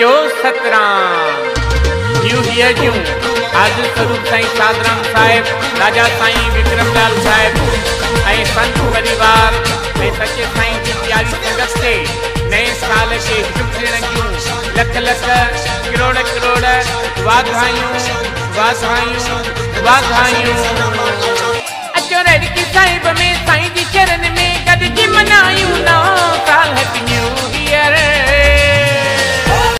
Sacho Satram? New year जूं आदिल स्वरूप साईं साधराम साहिब, राजा साईं विक्रमलाल साहिब ऐं संत परिवार ऐं सचे साईं जी प्यारी संगत ते नए साल के शुभ जूं लख लख, करोड़ करोड़ वाधायूं वाधायूं वाधायूं अचो अच्छा, रड़की साहिब में